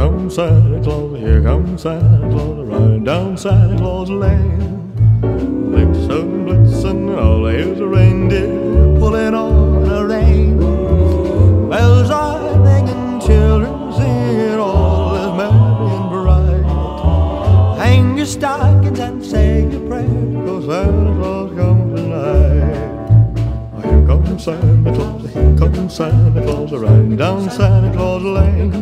comes Santa Claus, here comes Santa Claus, riding down Santa Claus Lane. Blitzen, blitzen, all here's a reindeer pulling on a rein. Bells are ringing, children singing, all is merry and bright. Hang your stockings and say your prayer, cause Santa Claus Santa Claus, here comes Santa Claus, riding down Santa Claus Lane.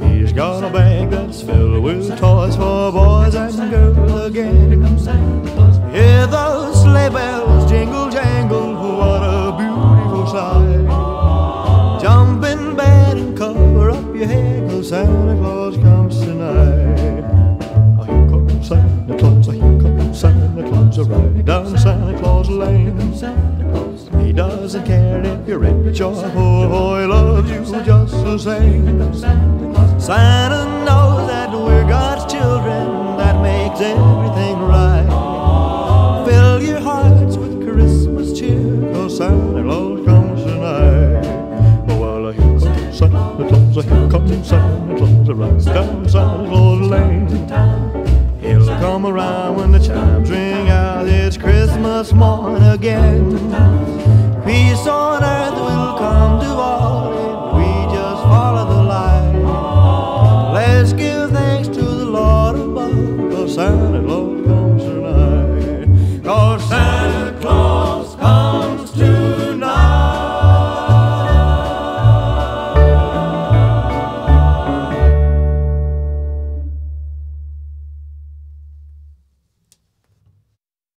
He's got a bag that's filled with toys for boys and girls again. Hear those sleigh bells jingle jangle, what a beautiful sight. Jump in bed and cover up your head, cause Santa Claus comes tonight. Here comes Santa Claus, here comes Santa Claus, riding down Santa Claus Lane. He doesn't care if you're rich or poor, he loves you just the same. Santa knows that we're God's children, that makes everything right. Fill your hearts with Christmas cheer, cause Santa Claus comes tonight. Oh, well, here comes Santa Claus, here comes Santa Claus, right down Santa Claus Lane. He'll come around when the chimes us born again. Peace on earth will come to all if we just follow the light. Let's give thanks to the Lord above, the Son and Lord.